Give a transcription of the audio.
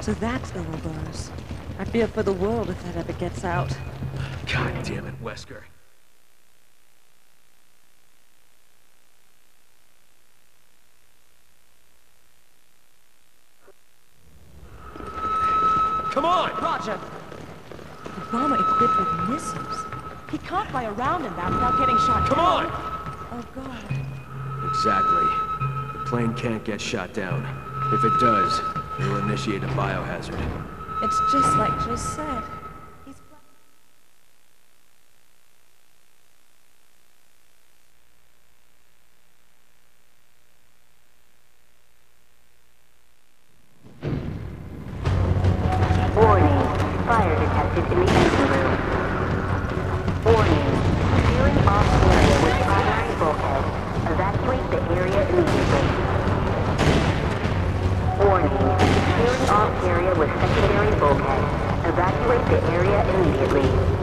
So that's Illinois. I fear for the world if that ever gets out. God damn it, Wesker. On! Roger. A bomber equipped with missiles. He can't fly around in that without getting shot Come down. on! Oh god. Exactly. The plane can't get shot down. If it does, it'll initiate a biohazard. It's just like Jill said. He's Warning. Fire detected in the engine room. Warning. Sealing off area with primary bulkhead. Evacuate the area immediately. Sealing off area with secondary bulkhead. Evacuate the area immediately.